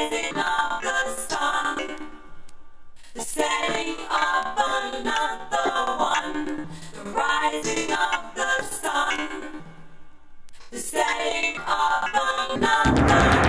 rising of the sun, the setting of another one, the rising of the sun, the setting of another